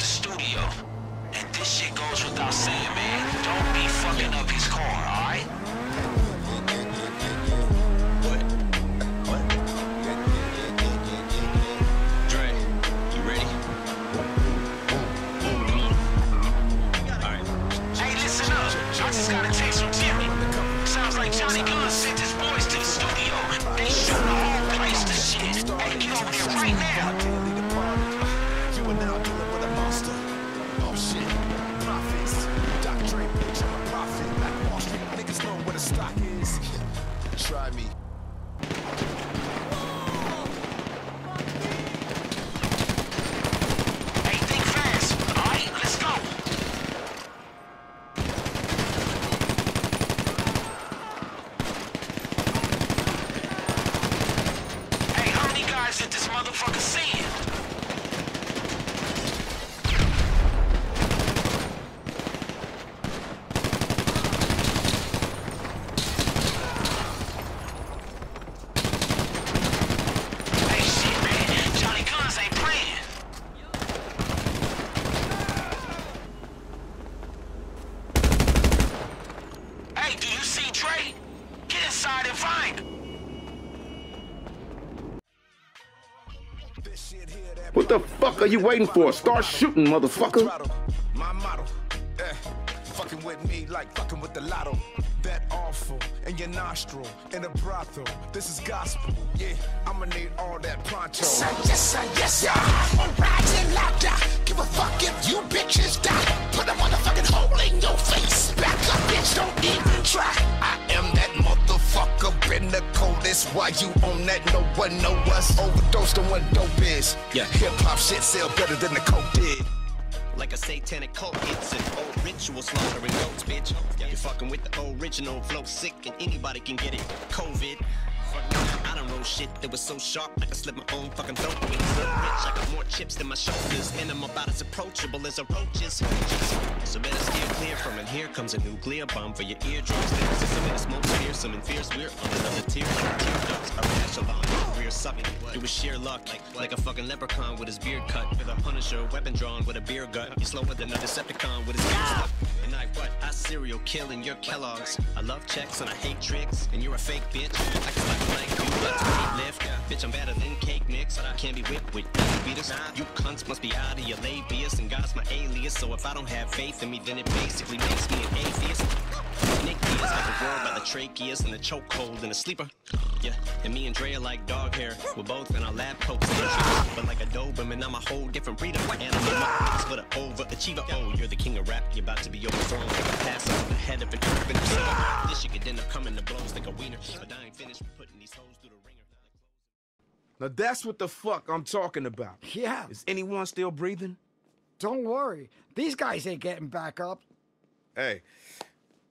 the studio. And this shit goes without saying, man. Don't be fucking up stock. Try me. Hey, think fast. Alright, let's go. Hey, how many guys did this motherfucker send? Hey, shit, man. Johnny Guns ain't playing. Hey, do you see Trey? Get inside and find him. This shit here, that What the fuck are you waiting for? Start shooting, motherfucker. My motto. Eh. Fucking with me like fucking with the lotto. That awful in your nostril in a brothel. This is gospel. Yeah, I'ma need all that pronto. Yes, sir, yes, sir, yes, sir. I'm rising louder. Give a fuck if you bitches die. Put a motherfucking hole in your face. Back up, bitch, don't even try. I am that motherfucker, in the coldest. Why you on that? No one know us. Overdosed on what dope is. Yeah. Hip hop shit sell better than the coke did. Like a satanic cult, it's an old ritual slaughtering goats, bitch. You're fucking with the original flow sick, and anybody can get it. COVID. I don't know shit that was so sharp like I could slit my own fucking throat. I rich, I got more chips than my shoulders, and I'm about as approachable as a roach is. So better steer clear from it. Here comes a nuclear bomb for your eardrums. There's a system in the smoke, fearsome and fierce. We're on another tier. Tear ducts are an echelon. We're sucking. It was sheer luck, like like a fucking leprechaun with his beard cut, with a Punisher weapon drawn with a beer gut. You're slower than a Decepticon with his ears stuck. And I? I serial killing your Kellogg's. I love checks and I hate tricks, and you're a fake bitch. I can slap like you, but weight lift. Bitch, I'm better than cake mix. but I can't be whipped with beaters. You cunts must be out of your labius, and God's my alias. So if I don't have faith in me, then it basically makes me an atheist. Nick Diaz got the world by the tracheas and the chokehold and a sleeper. Yeah, and me and Dre are like dog hair. We're both in our lab coats and. But like a Doberman, I'm a whole different breed of animal. My for the overachiever. Oh, you're the king of rap. You're about to be overthrown. Pass on the head of an urban receiver. This shit could end up coming to blows like a wiener. But I ain't finished putting these hoes through the ringer. Now that's what the fuck I'm talking about. Yeah, Is anyone still breathing? don't worry. These guys ain't getting back up. Hey,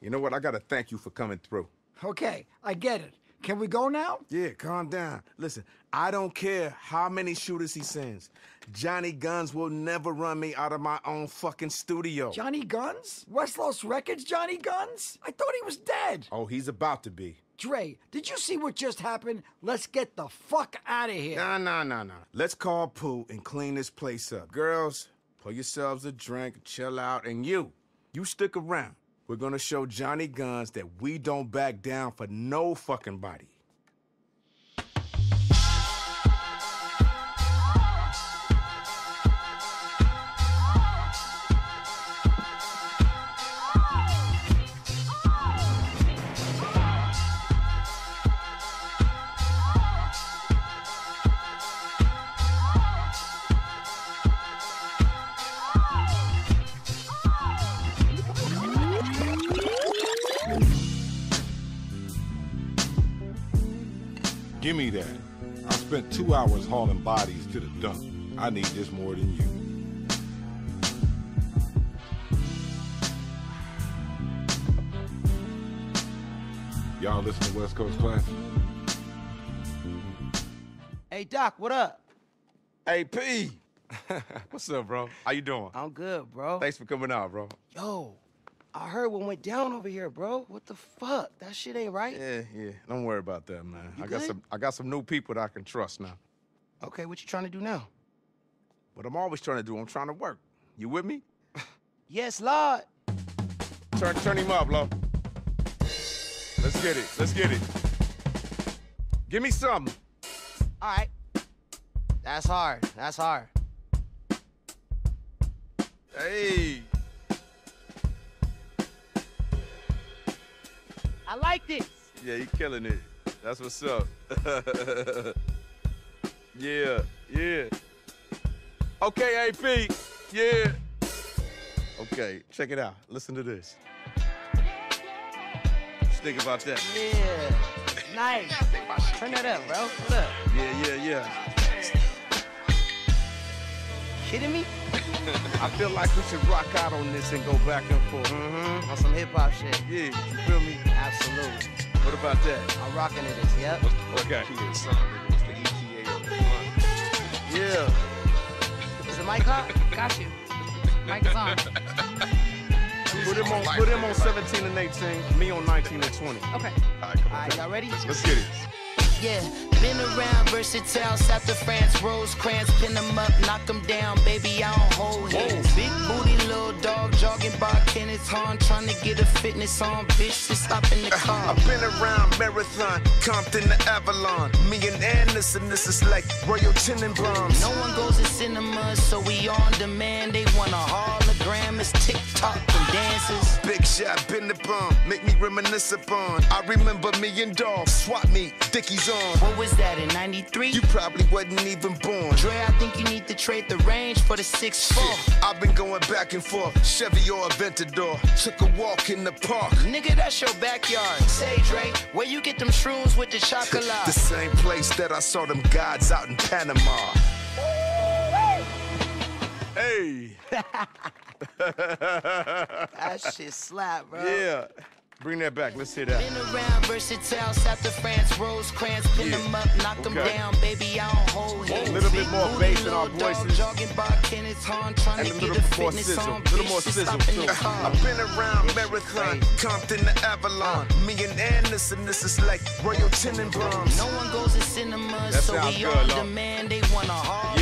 you know what? I gotta thank you for coming through. Okay, I get it. Can we go now? Yeah, calm down. Listen, I don't care how many shooters he sends. Johnny Guns will never run me out of my own fucking studio. Johnny Guns? West Los Records Johnny Guns? I thought he was dead. Oh, he's about to be. Dre, did you see what just happened? Let's get the fuck out of here. Nah, nah, nah, nah. Let's call Pooh and clean this place up. Girls, pour yourselves a drink, chill out, and you, you stick around. We're gonna show Johnny Guns that we don't back down for no fucking body. Give me that. I spent two hours hauling bodies to the dump. I need this more than you. Y'all listen to West Coast Class? Hey Doc, what up? Hey, P. What's up, bro? How you doing? I'm good, bro. Thanks for coming out, bro. Yo, I heard what went down over here, bro. What the fuck? That shit ain't right. Yeah, yeah. Don't worry about that, man. You I got some I got some new people that I can trust now. Okay, what you trying to do now? What I'm always trying to do, I'm trying to work. You with me? Yes, Lord. Turn, turn him up, Lo. Let's get it. Let's get it. Give me something. All right. That's hard. That's hard. Hey. I like this. Yeah, you killing it. That's what's up. yeah, yeah. Okay, AP. Yeah. Okay, check it out. Listen to this. Just think about that. Yeah. Nice. Turn that up, bro. What up? Yeah, yeah, yeah. Kidding me? I feel like we should rock out on this and go back and forth. Mm-hmm. On some hip hop shit. Yeah, you feel me? Absolutely. What about that? I'm rocking to this. Yep. Okay. It's the ETA of the month. Yeah. Is the mic hot? Got you. Mic is on. Put him on, put him on 17 and 18, me on 19 and 20. Okay. All right, come on. right, y'all ready? Let's get it. Yeah, been around Versailles, south of France, Rosecrans, pin them up, knock them down, baby, I don't hold hands. Big booty, little dog, jogging by Kenneth Hahn, trying to get a fitness on, bitch, just hop in the car. I've been around Marathon, Compton to Avalon. Me and Anderson, this is like Royal Tenenbaums. No one goes to cinemas, so we on demand. They want a hologram, it's TikTok and dances. Big shot, been the bomb, make me reminisce upon. I remember me and Dog, swap me, Dickies on. What was that in 93? You probably wasn't even born. Dre, I think you need to trade the range for the 6'4. I've been going back and forth, Chevy or Aventador. Took a walk in the park. Nigga, that's your backyard. Say, Dre, where you get them shrooms with the chocolate? The same place that I saw them gods out in Panama. Hey. That shit slap, bro. yeah. Bring that back. Let's hear that. Been around Versailles, south of France, Rosecrans, pin Yeah. them up, knock them down, baby, I don't hold hands. A little bit more bass in our little dog, voices. Jogging by Kenneth Hahn, trying And to a get little a more sizzle, on, little more sizzle, too. I've been around Marathon. Compton to Avalon. Me and Anderson, this is like Royal Tenenbaums. No one goes to cinemas, That so we good, on Lord. demand. They want a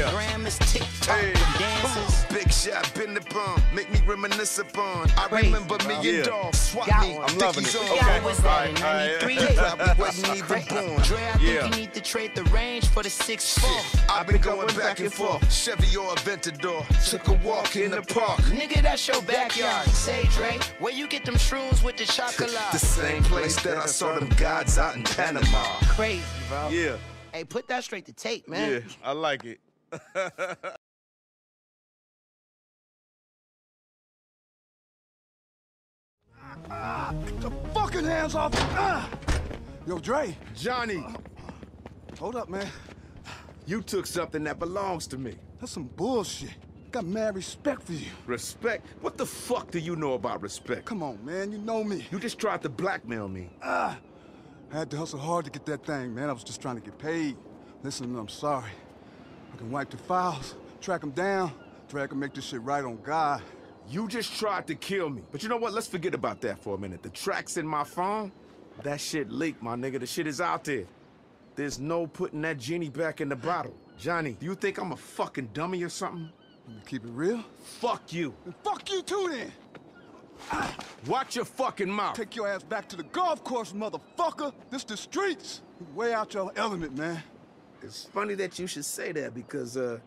Yeah. hologram, it's TikTok Hey, and dances. Big shot, been the bomb, make me reminisce upon. I Crazy, remember me and Yeah. Dog, swap Got meet, one. I'm loving Dickies it. on. Okay. What was that in All right, all right. 93? Probably wasn't even born. Dre, I think Yeah. you need to trade the range for the 6'4. I've been going back and forth, Chevy or Aventador. Took a walk in the park. Nigga, that's your backyard. Say, Dre, where you get them shrooms with the chocolate? The same place that I saw them gods out in Panama. Crazy, bro. Yeah. Hey, put that straight to tape, man. Yeah. I like it. The fucking hands off. Ah! Yo, Dre, Johnny, hold up, man. you took something that belongs to me. That's some bullshit. Got mad respect for you. Respect? What the fuck do you know about respect? Come on, man. You know me. You just tried to blackmail me. I had to hustle hard to get that thing, man. I was just trying to get paid. Listen, I'm sorry. I can wipe the files, track them down, drag and make this shit right on God. You just tried to kill me. But you know what? Let's forget about that for a minute. The tracks in my phone, that shit leaked, my nigga. The shit is out there. There's no putting that genie back in the bottle. Johnny, do you think I'm a fucking dummy or something? Let me keep it real. Fuck you. And fuck you too, then. Watch your fucking mouth. Take your ass back to the golf course, motherfucker. This the streets. Way out your element, man. It's funny that you should say that because, uh,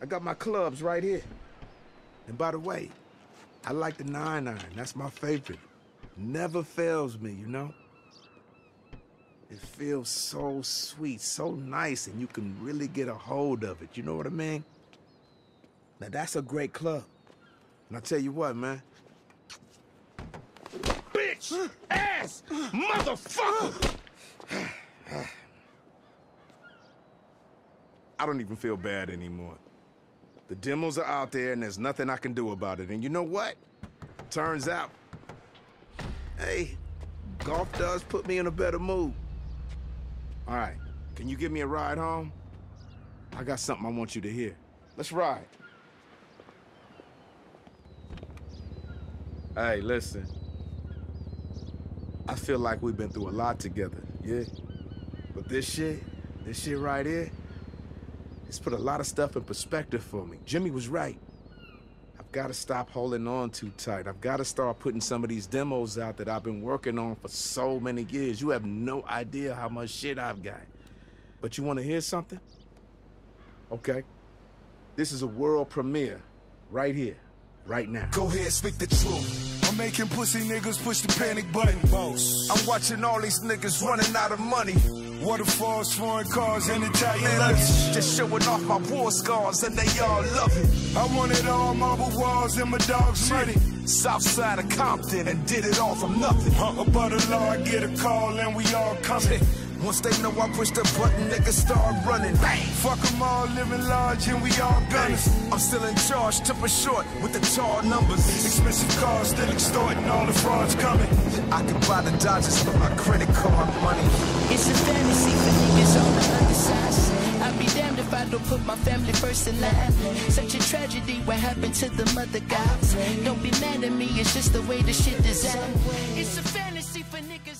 I got my clubs right here. And by the way, I like the nine iron. That's my favorite. Never fails me, you know? It feels so sweet, so nice, and you can really get a hold of it. You know what I mean? Now that's a great club. And I tell you what, man. Bitch! Ass! Motherfucker! I don't even feel bad anymore. The demos are out there and there's nothing I can do about it. And you know what? Turns out, hey, golf does put me in a better mood. All right, can you give me a ride home? I got something I want you to hear. Let's ride. Hey, listen. I feel like we've been through a lot together, yeah? But this shit, this shit right here, it's put a lot of stuff in perspective for me. Jimmy was right. I've gotta stop holding on too tight. I've gotta start putting some of these demos out that I've been working on for so many years. You have no idea how much shit I've got. But you wanna hear something? Okay. This is a world premiere. Right here. Right now. Go ahead, speak the truth. I'm making pussy niggas push the panic button. Boss. I'm watching all these niggas running out of money. Waterfalls, foreign cars, and Italian luggage. Just showing off my war scars and they all love it. I wanted all marble walls and my dog's money. South side of Compton and did it all from nothing. Huh, about a law, I get a call and we all coming. Once they know I push the button, niggas start running. Bang! Fuck 'em all, living large and we all gunners. I'm still in charge, tip a short with the tall numbers. Expensive cars, still extorting, all the frauds coming. I can buy the Dodgers with my credit card money. It's a fantasy for niggas on the other side. I'd be damned if I don't put my family first in line. Such a tragedy, what happened to the mother guys? Don't be mad at me, it's just the way the shit designed. It's a fantasy for niggas